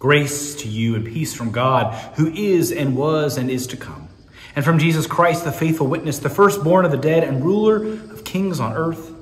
Grace to you and peace from God, who is and was and is to come, and from Jesus Christ, the faithful witness, the firstborn of the dead and ruler of kings on earth.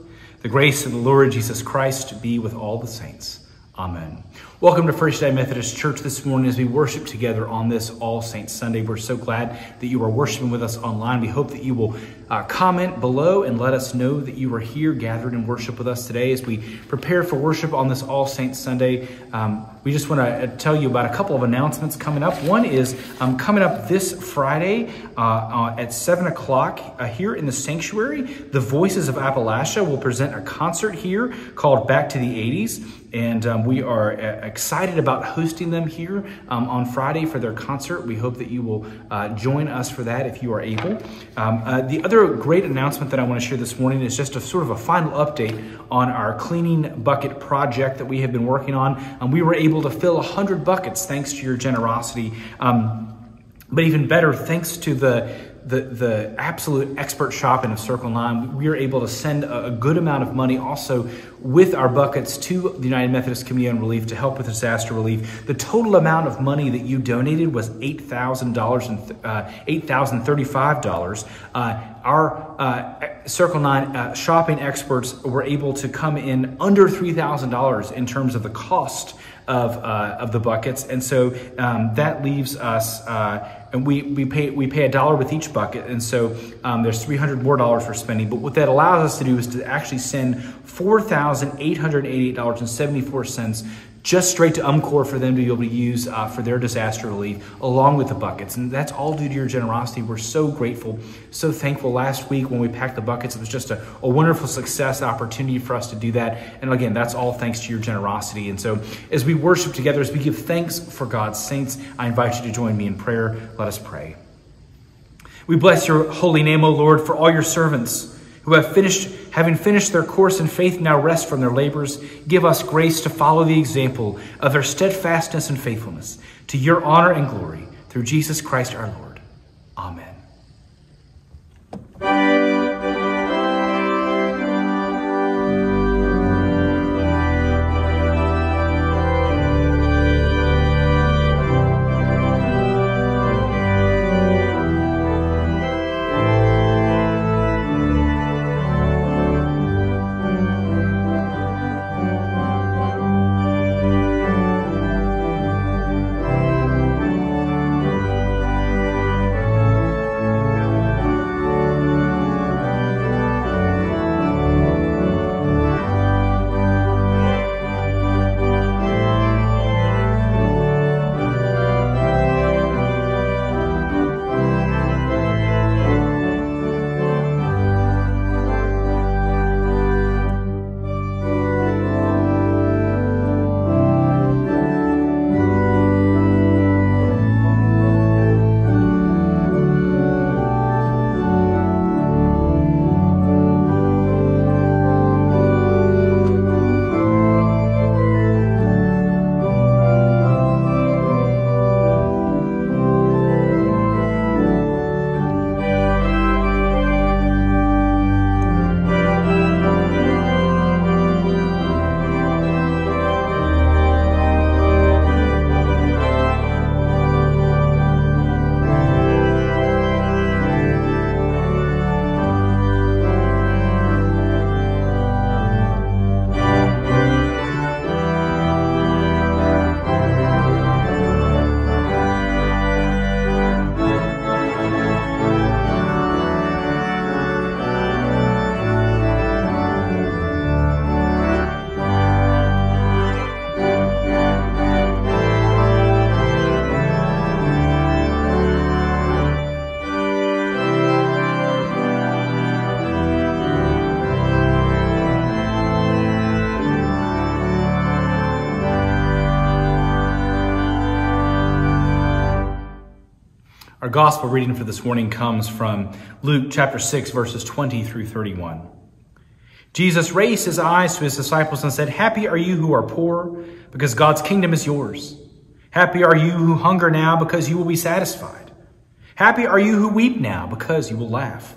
The grace of the Lord Jesus Christ be with all the saints. Amen. Welcome to First Day Methodist Church this morning as we worship together on this All Saints Sunday. We're so glad that you are worshiping with us online. We hope that you will uh, comment below and let us know that you are here gathered in worship with us today as we prepare for worship on this All Saints Sunday. Um, we just want to tell you about a couple of announcements coming up. One is um, coming up this Friday uh, uh, at 7 o'clock uh, here in the sanctuary. The Voices of Appalachia will present a concert here called Back to the 80s. And um, we are uh, excited about hosting them here um, on Friday for their concert. We hope that you will uh, join us for that if you are able. Um, uh, the other great announcement that I want to share this morning is just a sort of a final update on our cleaning bucket project that we have been working on. Um, we were able to fill 100 buckets thanks to your generosity. Um, but even better, thanks to the the, the absolute expert shopping of Circle 9, we are able to send a, good amount of money also with our buckets to the United Methodist Committee on Relief to help with disaster relief. The total amount of money that you donated was $8,000 and uh, $8,035. Uh, our uh, Circle 9 uh, shopping experts were able to come in under $3,000 in terms of the cost of, uh, of the buckets. And so um, that leaves us, uh, and we, we, pay, we pay a dollar with each bucket. And so um, there's 300 more dollars for spending. But what that allows us to do is to actually send $4,888.74 just straight to UMCOR for them to be able to use uh, for their disaster relief, along with the buckets. And that's all due to your generosity. We're so grateful, so thankful. Last week when we packed the buckets, it was just a, a wonderful success opportunity for us to do that. And again, that's all thanks to your generosity. And so as we worship together, as we give thanks for God's saints, I invite you to join me in prayer. Let us pray. We bless your holy name, O Lord, for all your servants who have finished, having finished their course in faith, now rest from their labors. Give us grace to follow the example of their steadfastness and faithfulness to your honor and glory through Jesus Christ our Lord. Amen. Gospel reading for this morning comes from Luke chapter 6, verses 20 through 31. Jesus raised his eyes to his disciples and said, Happy are you who are poor, because God's kingdom is yours. Happy are you who hunger now, because you will be satisfied. Happy are you who weep now, because you will laugh.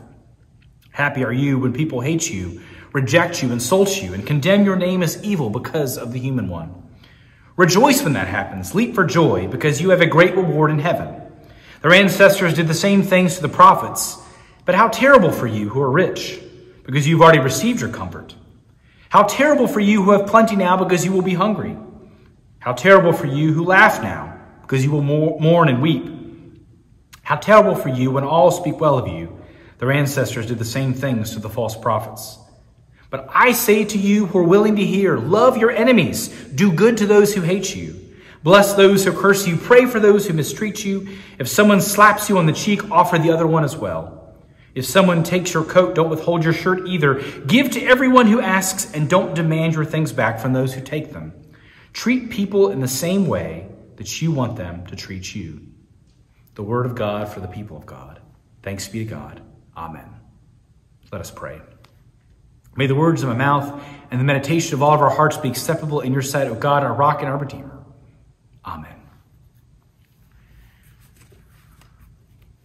Happy are you when people hate you, reject you, insult you, and condemn your name as evil because of the human one. Rejoice when that happens. Leap for joy because you have a great reward in heaven. Their ancestors did the same things to the prophets. But how terrible for you who are rich because you've already received your comfort. How terrible for you who have plenty now because you will be hungry. How terrible for you who laugh now because you will mourn and weep. How terrible for you when all speak well of you. Their ancestors did the same things to the false prophets. But I say to you who are willing to hear, love your enemies, do good to those who hate you. Bless those who curse you, pray for those who mistreat you. If someone slaps you on the cheek, offer the other one as well. If someone takes your coat, don't withhold your shirt either. Give to everyone who asks, and don't demand your things back from those who take them. Treat people in the same way that you want them to treat you. The word of God for the people of God. Thanks be to God. Amen. Let us pray. May the words of my mouth and the meditation of all of our hearts be acceptable in your sight, O God, our rock and our redeemer. Amen.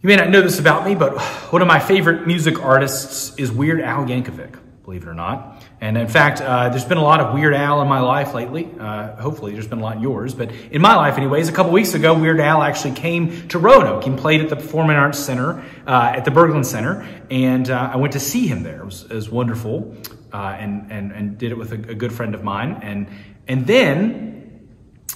You may not know this about me, but one of my favorite music artists is Weird Al Yankovic believe it or not. And in fact, uh, there's been a lot of Weird Al in my life lately. Uh, hopefully, there's been a lot in yours. But in my life, anyways, a couple weeks ago, Weird Al actually came to Roanoke. He played at the Performing Arts Center, uh, at the Berglund Center. And uh, I went to see him there. It was, it was wonderful. Uh, and, and, and did it with a, a, good friend of mine. And, and then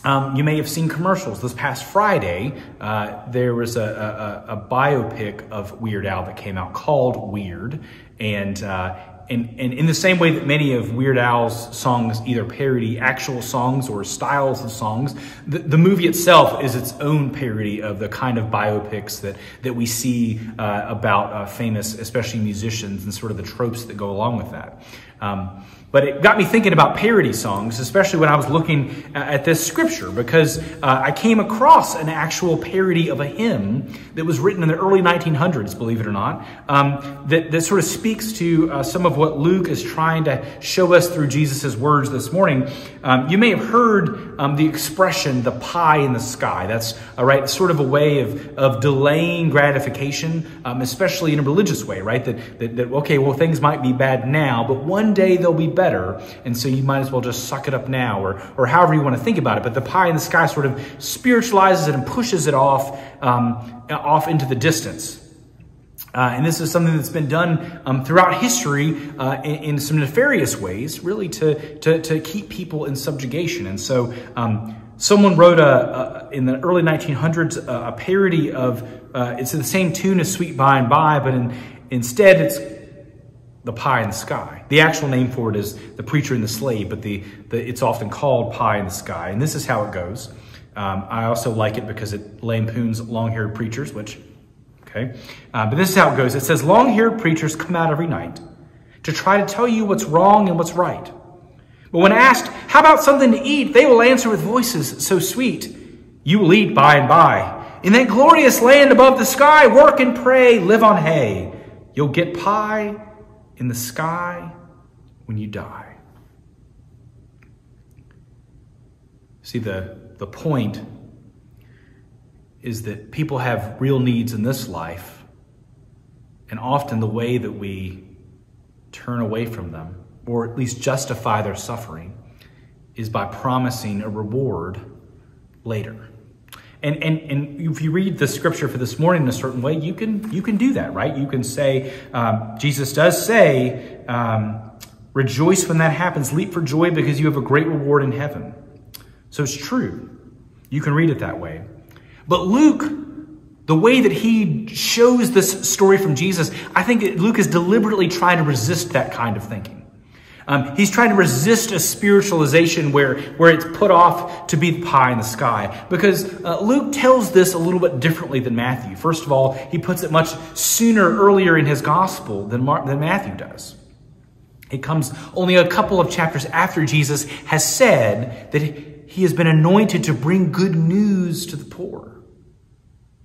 um, you may have seen commercials. This past Friday, uh, there was a, a, a, biopic of Weird Al that came out called Weird. And uh, and, and in the same way that many of Weird Al's songs either parody actual songs or styles of songs, the, the movie itself is its own parody of the kind of biopics that, that we see uh, about uh, famous, especially musicians, and sort of the tropes that go along with that. Um, but it got me thinking about parody songs, especially when I was looking at this scripture, because uh, I came across an actual parody of a hymn that was written in the early 1900s, believe it or not, um, that, that sort of speaks to uh, some of what Luke is trying to show us through Jesus' words this morning. Um, you may have heard um, the expression, the pie in the sky. That's all right, sort of a way of, of delaying gratification, um, especially in a religious way, right? That, that, that, okay, well, things might be bad now, but one day they'll be better. And so you might as well just suck it up now or, or however you want to think about it. But the pie in the sky sort of spiritualizes it and pushes it off, um, off into the distance. Uh, and this is something that's been done um, throughout history uh, in, in, some nefarious ways, really to, to, to, keep people in subjugation. And so um, someone wrote a, a, in the early 1900s a, a parody of, uh, it's the same tune as Sweet By and By, but in, instead it's the pie in the sky. The actual name for it is the preacher and the slave, but the, the it's often called pie in the sky. And this is how it goes. Um, I also like it because it lampoons long-haired preachers, which, okay. Uh, but this is how it goes. It says, long-haired preachers come out every night to try to tell you what's wrong and what's right. But when asked, how about something to eat? They will answer with voices so sweet. You will eat by and by. In that glorious land above the sky, work and pray, live on hay. You'll get pie in the sky when you die. See, the, the point is that people have real needs in this life, and often the way that we turn away from them, or at least justify their suffering, is by promising a reward later. And, and, and if you read the scripture for this morning in a certain way, you can, you can do that, right? You can say, um, Jesus does say, um, rejoice when that happens, leap for joy because you have a great reward in heaven. So it's true. You can read it that way. But Luke, the way that he shows this story from Jesus, I think Luke is deliberately trying to resist that kind of thinking. Um, he's trying to resist a spiritualization where, where it's put off to be the pie in the sky. Because uh, Luke tells this a little bit differently than Matthew. First of all, he puts it much sooner, earlier in his gospel than, Mar- than Matthew does. It comes only a couple of chapters after Jesus has said that he has been anointed to bring good news to the poor.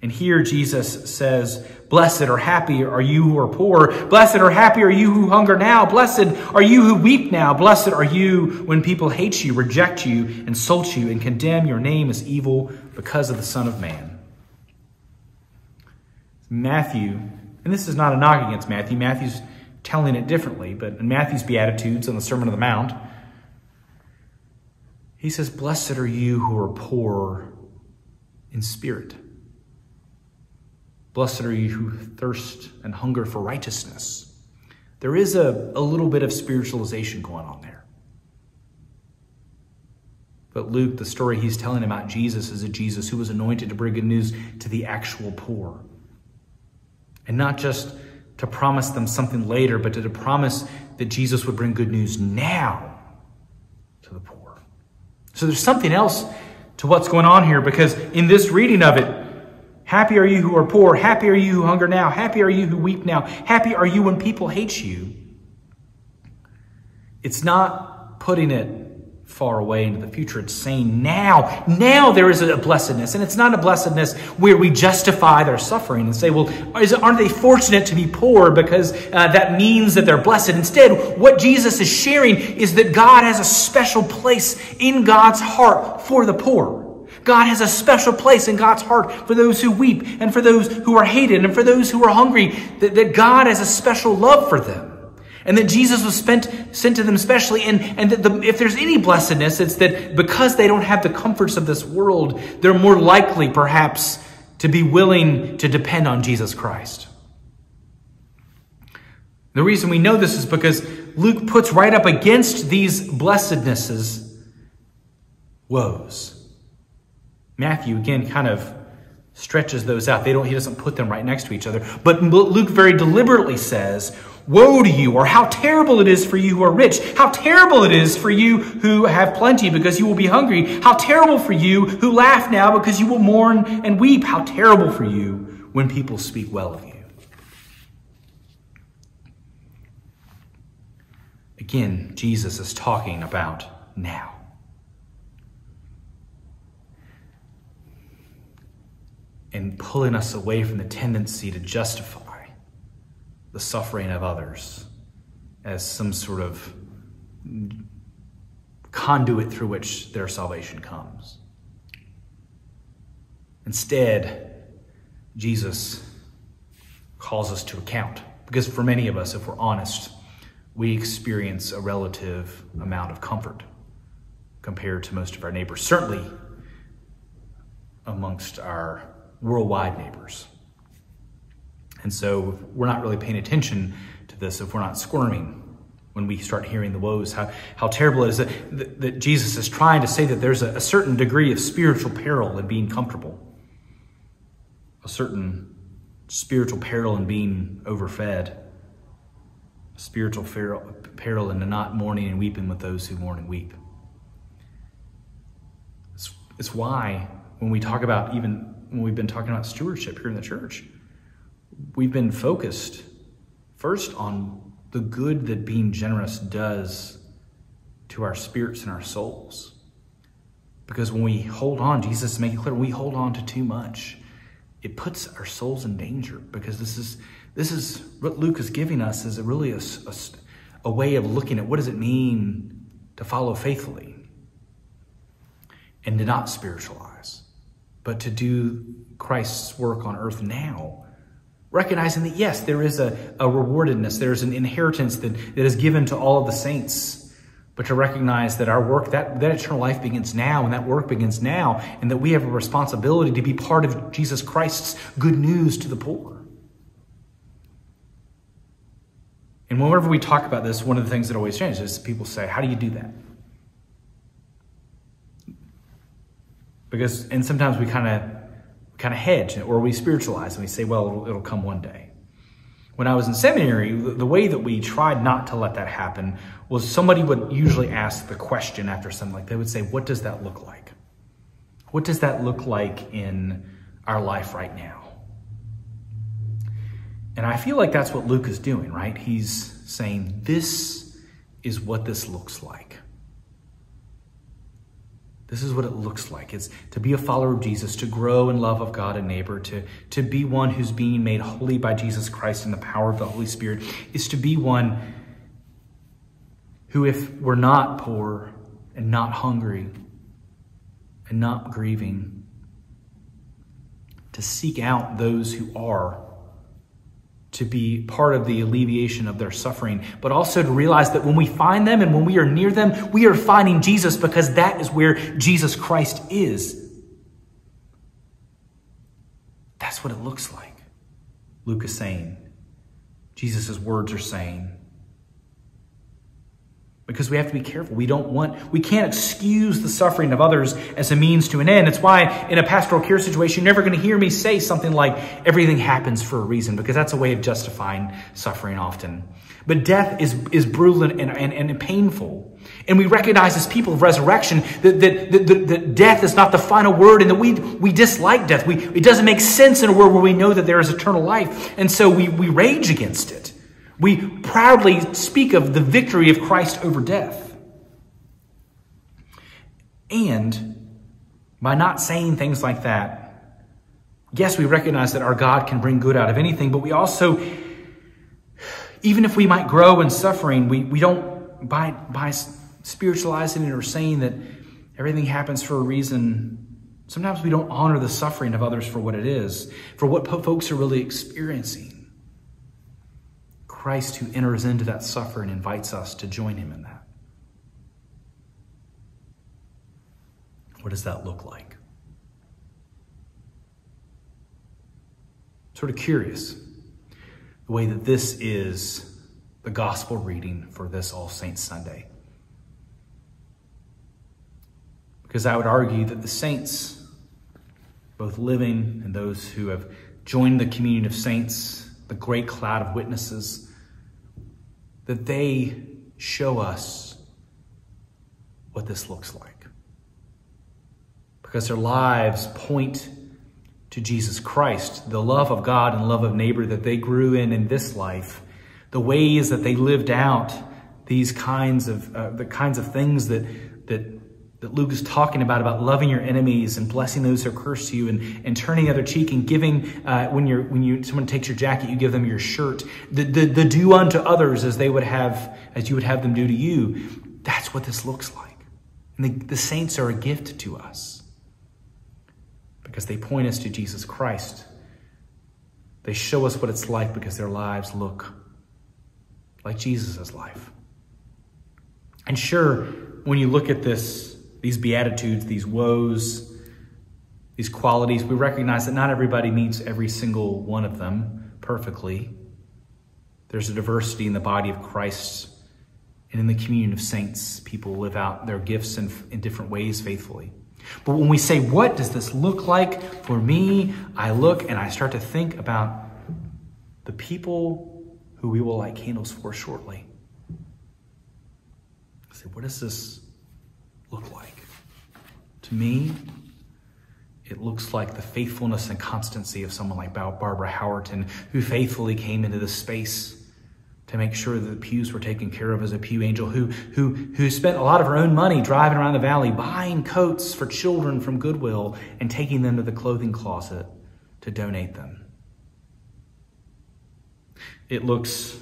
And here Jesus says, Blessed or happy are you who are poor. Blessed or happy are you who hunger now. Blessed are you who weep now. Blessed are you when people hate you, reject you, insult you, and condemn your name as evil because of the Son of Man. Matthew, and this is not a knock against Matthew, Matthew's telling it differently, but in Matthew's Beatitudes on the Sermon on the Mount, He says, Blessed are you who are poor in spirit. Blessed are you who thirst and hunger for righteousness. There is a, a little bit of spiritualization going on there. But Luke, the story he's telling about Jesus, is a Jesus who was anointed to bring good news to the actual poor. And not just to promise them something later, but to promise that Jesus would bring good news now to the poor. So there's something else to what's going on here because in this reading of it, happy are you who are poor, happy are you who hunger now, happy are you who weep now, happy are you when people hate you. It's not putting it far away into the future. It's saying now, now there is a blessedness. And it's not a blessedness where we justify their suffering and say, well, is, aren't they fortunate to be poor because uh, that means that they're blessed? Instead, what Jesus is sharing is that God has a special place in God's heart for the poor. God has a special place in God's heart for those who weep and for those who are hated and for those who are hungry, that, that God has a special love for them and that Jesus was spent, sent to them specially. And, and that the, if there's any blessedness, it's that because they don't have the comforts of this world, they're more likely, perhaps, to be willing to depend on Jesus Christ. The reason we know this is because Luke puts right up against these blessednesses woes. Matthew, again, kind of stretches those out. They don't, he doesn't put them right next to each other. But Luke very deliberately says, Woe to you, or how terrible it is for you who are rich. How terrible it is for you who have plenty because you will be hungry. How terrible for you who laugh now because you will mourn and weep. How terrible for you when people speak well of you. Again, Jesus is talking about now. And pulling us away from the tendency to justify the suffering of others as some sort of conduit through which their salvation comes. Instead, Jesus calls us to account. Because for many of us, if we're honest, we experience a relative amount of comfort compared to most of our neighbors, certainly amongst our worldwide neighbors. And so we're not really paying attention to this if we're not squirming when we start hearing the woes, how, how terrible it is that, that, that Jesus is trying to say that there's a, a certain degree of spiritual peril in being comfortable, a certain spiritual peril in being overfed, a spiritual peril, peril in not mourning and weeping with those who mourn and weep. It's, it's why when we talk about even when we've been talking about stewardship here in the church, we've been focused first on the good that being generous does to our spirits and our souls. Because when we hold on, Jesus make it clear, we hold on to too much. It puts our souls in danger because this is this is what Luke is giving us is a really a, a, a way of looking at what does it mean to follow faithfully and to not spiritualize, but to do Christ's work on earth now Recognizing that, yes, there is a, a rewardedness, there's an inheritance that, that is given to all of the saints. But to recognize that our work, that, that eternal life begins now, and that work begins now, and that we have a responsibility to be part of Jesus Christ's good news to the poor. And whenever we talk about this, one of the things that always changes is people say, How do you do that? Because, and sometimes we kind of kind of hedge or we spiritualize and we say, well, it'll, it'll come one day. When I was in seminary, the, way that we tried not to let that happen was somebody would usually ask the question after something like they would say, what does that look like? What does that look like in our life right now? And I feel like that's what Luke is doing, right? He's saying, this is what this looks like. This is what it looks like. It's to be a follower of Jesus, to grow in love of God and neighbor, to, to be one who's being made holy by Jesus Christ in the power of the Holy Spirit, is to be one who, if we're not poor and not hungry and not grieving, to seek out those who are, to be part of the alleviation of their suffering, but also to realize that when we find them and when we are near them, we are finding Jesus because that is where Jesus Christ is. That's what it looks like. Luke is saying, Jesus' words are saying, because we have to be careful. We don't want, we can't excuse the suffering of others as a means to an end. It's why in a pastoral care situation, you're never going to hear me say something like, everything happens for a reason, because that's a way of justifying suffering often. But death is, is brutal and, and, and painful. And we recognize as people of resurrection that, that, that, that, death is not the final word and that we, we dislike death. We, it doesn't make sense in a world where we know that there is eternal life. And so we, we rage against it. We proudly speak of the victory of Christ over death. And by not saying things like that, yes, we recognize that our God can bring good out of anything, but we also, even if we might grow in suffering, we, we don't, by, by spiritualizing it or saying that everything happens for a reason, sometimes we don't honor the suffering of others for what it is, for what folks are really experiencing. Christ who enters into that suffering invites us to join him in that. What does that look like? Sort of curious the way that this is the gospel reading for this All Saints Sunday. Because I would argue that the saints, both living and those who have joined the communion of saints, the great cloud of witnesses, that they show us what this looks like. Because their lives point to Jesus Christ, the love of God and love of neighbor that they grew in in this life, the ways that they lived out these kinds of uh, the kinds of things that that that Luke is talking about, about loving your enemies and blessing those who curse you and, and turning the other cheek and giving, uh, when you're, when you, someone takes your jacket, you give them your shirt. The, the, the do unto others as they would have, as you would have them do to you. That's what this looks like. And the, the saints are a gift to us because they point us to Jesus Christ. They show us what it's like because their lives look like Jesus' life. And sure, when you look at this these beatitudes, these woes, these qualities, we recognize that not everybody meets every single one of them perfectly. There's a diversity in the body of Christ and in the communion of saints. People live out their gifts in, in different ways faithfully. But when we say, What does this look like for me? I look and I start to think about the people who we will light candles for shortly. I say, What does this like? To me, it looks like the faithfulness and constancy of someone like Barbara Howerton, who faithfully came into this space to make sure that the pews were taken care of as a pew angel, who, who, who spent a lot of her own money driving around the valley, buying coats for children from Goodwill and taking them to the clothing closet to donate them. It looks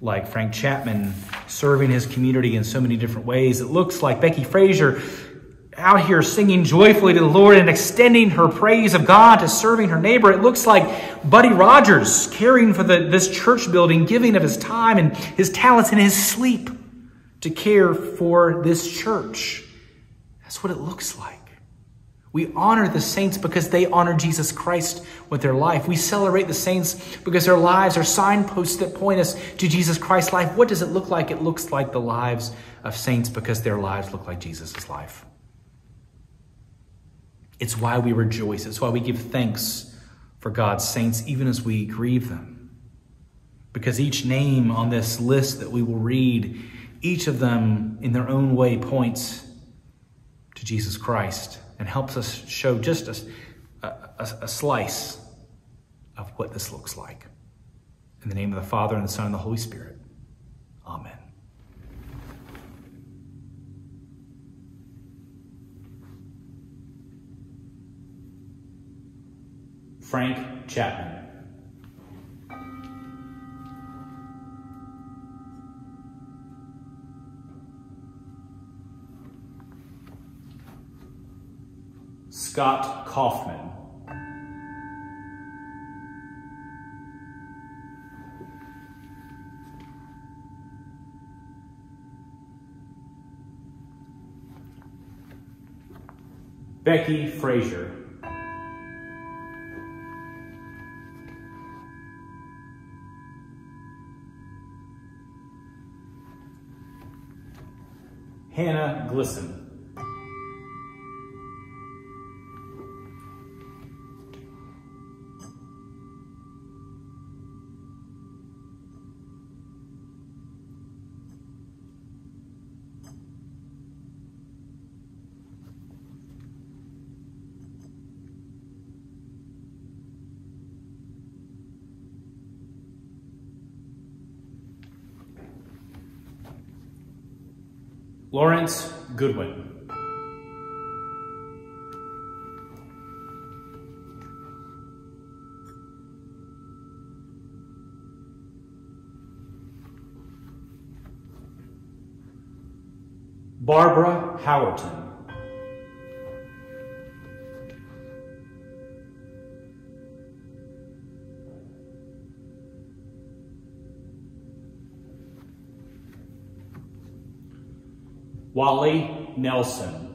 like Frank Chapman serving his community in so many different ways. It looks like Becky Frazier out here singing joyfully to the Lord and extending her praise of God to serving her neighbor. It looks like Buddy Rogers caring for the, this church building, giving of his time and his talents and his sleep to care for this church. That's what it looks like. We honor the saints because they honor Jesus Christ with their life. We celebrate the saints because their lives are signposts that point us to Jesus Christ's life. What does it look like? It looks like the lives of saints because their lives look like Jesus' life. It's why we rejoice. It's why we give thanks for God's saints, even as we grieve them. Because each name on this list that we will read, each of them in their own way points to Jesus Christ and helps us show just a, a, a slice of what this looks like. In the name of the Father, and the Son, and the Holy Spirit. Amen. Frank Chapman. Scott Kaufman. Becky Frazier. Hannah Glisson. Lawrence Goodwin. Barbara Howerton. Wally Nelson.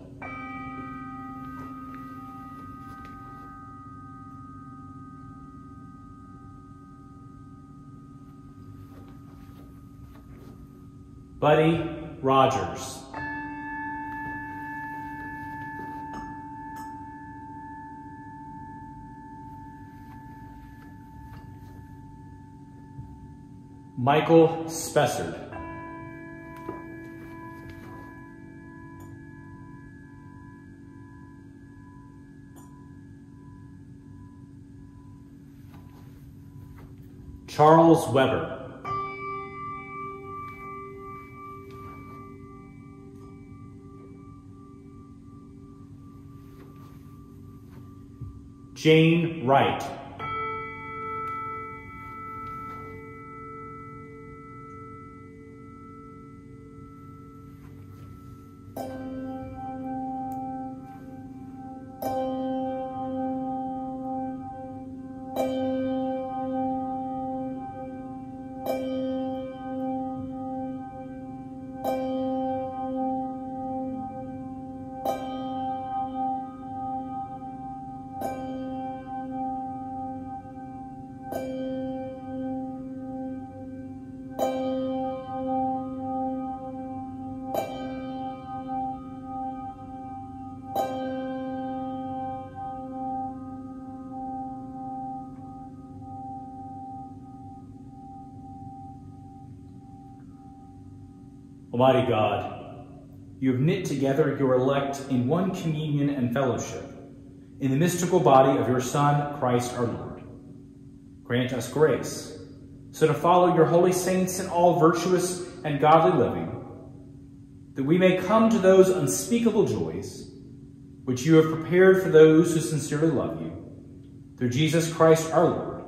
Buddy Rogers. Michael Spessard. Charles Weber. Jane Wright. Almighty God, you have knit together your elect in one communion and fellowship, in the mystical body of your Son, Christ our Lord. Grant us grace, so to follow your holy saints in all virtuous and godly living, that we may come to those unspeakable joys which you have prepared for those who sincerely love you. Through Jesus Christ our Lord.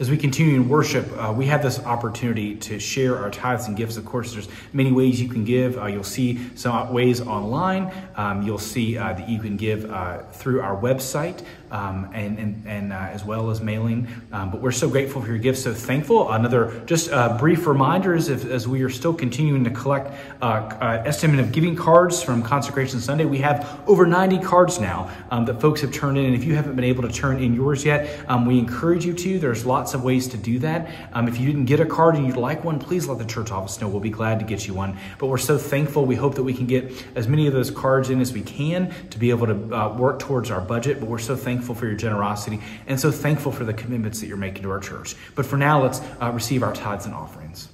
As we continue in worship, uh, we have this opportunity to share our tithes and gifts. Of course, there's many ways you can give. Uh, you'll see some ways online. Um, you'll see uh, that you can give uh, through our website um, and, and, and uh, as well as mailing. Um, but we're so grateful for your gifts, so thankful. Another just uh, brief reminders if, as we are still continuing to collect estimate of giving cards from Consecration Sunday. We have over 90 cards now um, that folks have turned in. And if you haven't been able to turn in yours yet, um, we encourage you to. There's lots lots of ways to do that. Um, if you didn't get a card and you'd like one, please let the church office know. We'll be glad to get you one. But we're so thankful. We hope that we can get as many of those cards in as we can to be able to uh, work towards our budget. But we're so thankful for your generosity and so thankful for the commitments that you're making to our church. But for now, let's uh, receive our tithes and offerings.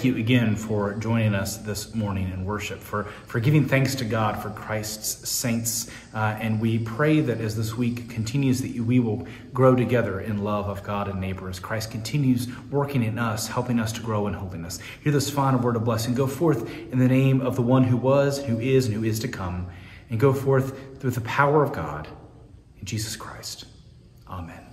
Thank you again for joining us this morning in worship, for, for giving thanks to God for Christ's saints. Uh, and we pray that as this week continues, that we will grow together in love of God and neighbor as Christ continues working in us, helping us to grow in holiness. Hear this final word of blessing. Go forth in the name of the one who was, who is, and who is to come, and go forth with the power of God in Jesus Christ. Amen.